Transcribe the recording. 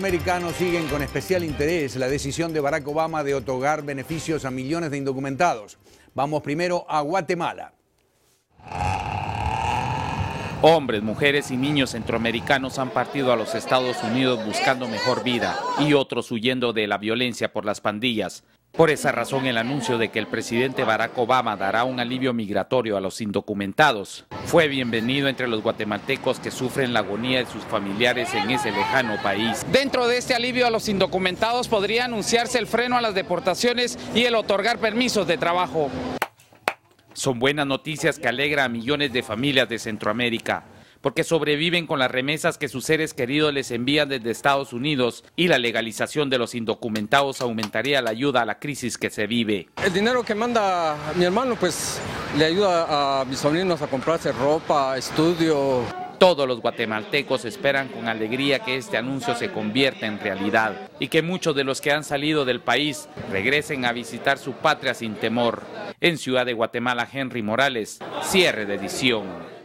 centroamericanos siguen con especial interés la decisión de Barack Obama de otorgar beneficios a millones de indocumentados. Vamos primero a Guatemala. Hombres, mujeres y niños centroamericanos han partido a los Estados Unidos buscando mejor vida y otros huyendo de la violencia por las pandillas. Por esa razón, el anuncio de que el presidente Barack Obama dará un alivio migratorio a los indocumentados fue bienvenido entre los guatemaltecos que sufren la agonía de sus familiares en ese lejano país. Dentro de este alivio a los indocumentados podría anunciarse el freno a las deportaciones y el otorgar permisos de trabajo. Son buenas noticias que alegra a millones de familias de Centroamérica, porque sobreviven con las remesas que sus seres queridos les envían desde Estados Unidos y la legalización de los indocumentados aumentaría la ayuda a la crisis que se vive. El dinero que manda mi hermano pues le ayuda a mis sobrinos a comprarse ropa, estudio. Todos los guatemaltecos esperan con alegría que este anuncio se convierta en realidad y que muchos de los que han salido del país regresen a visitar su patria sin temor. En Ciudad de Guatemala, Henry Morales, cierre de edición.